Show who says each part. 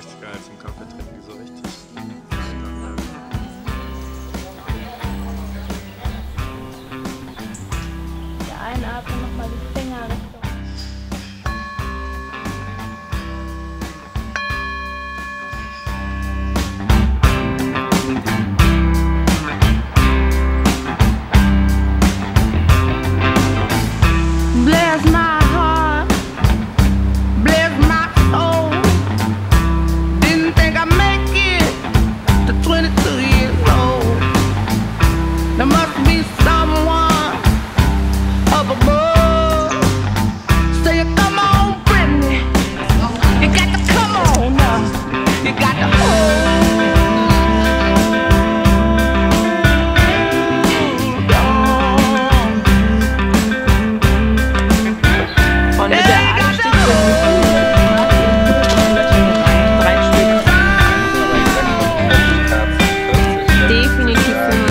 Speaker 1: richtig geil zum Kaffee trinken, so richtig.
Speaker 2: Einatmen nochmal die Finger Richtung.
Speaker 3: definitive